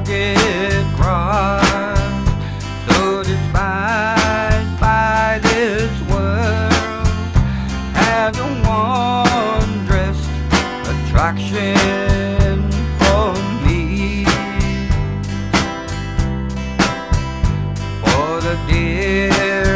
rugged cross, so despised by this world, as a one dressed attraction for me. For the dear.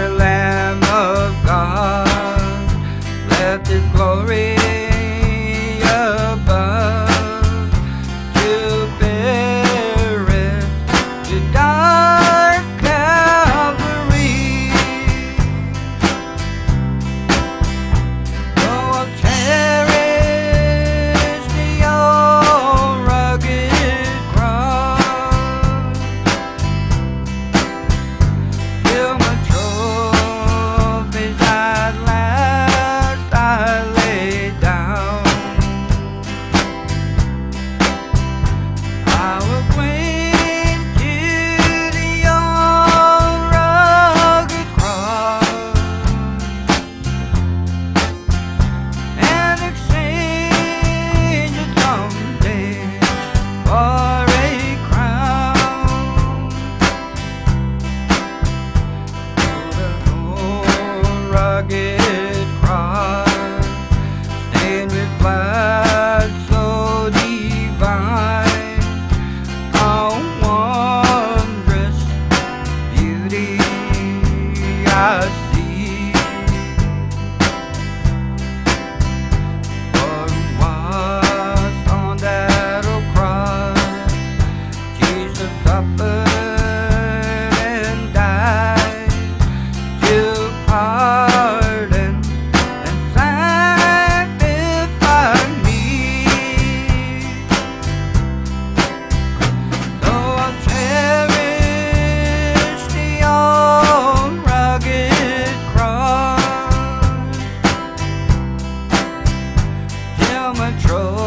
Till a trophies